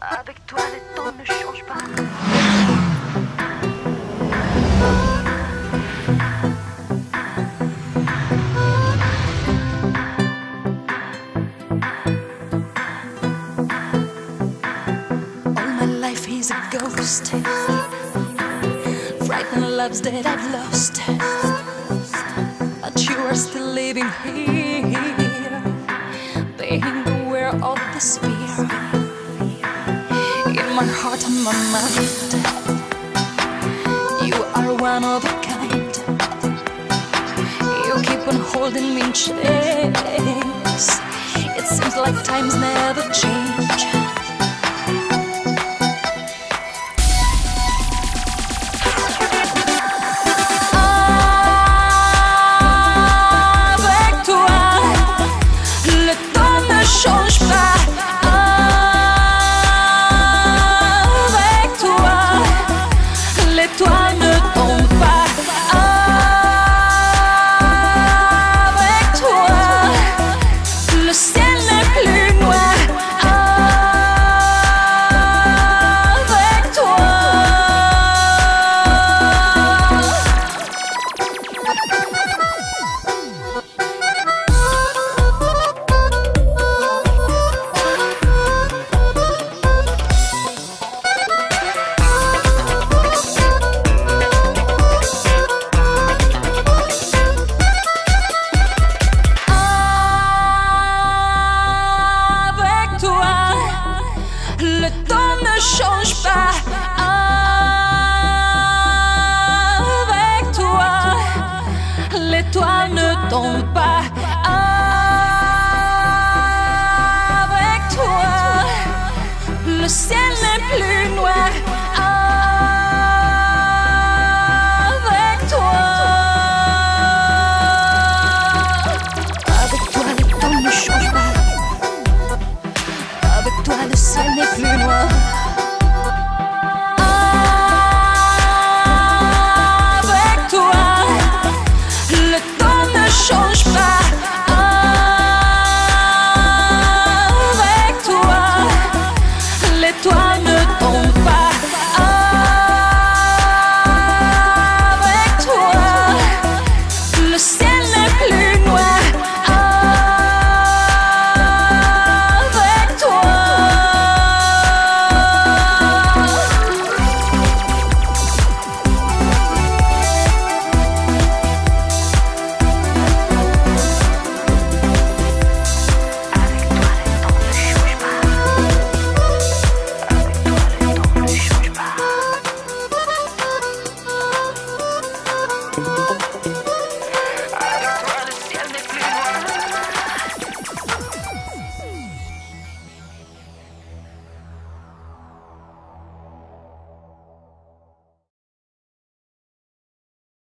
Avec toi, le temps ne change pas. All my life is a ghost. Frightened loves that I've lost. But you are still living here, being aware of the in my heart and my mind. You are one of a kind. You keep on holding me in chains. It seems like times never change. tombe pas.